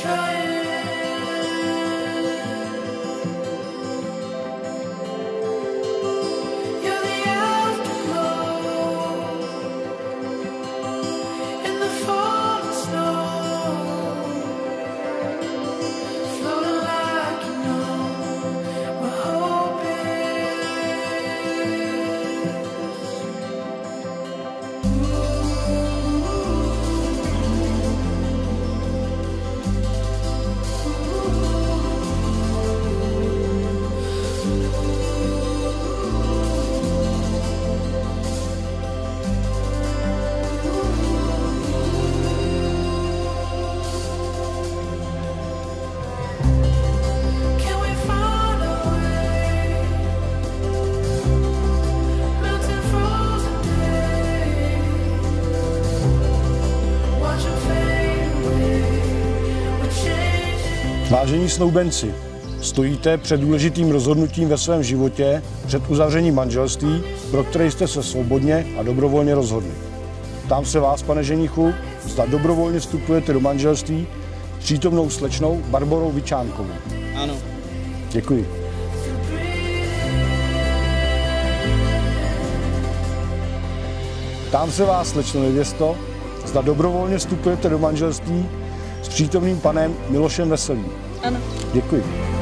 try. Vážení snoubenci, stojíte před důležitým rozhodnutím ve svém životě, před uzavřením manželství, pro které jste se svobodně a dobrovolně rozhodli. Ptám se vás, pane ženichu, zda dobrovolně vstupujete do manželství s přítomnou slečnou Barborou Vyčánkovou. Ano. Děkuji. Ptám se vás, slečno nevěsto, zda dobrovolně vstupujete do manželství s přítomným panem Milošem Veselým. Ano. Děkuji.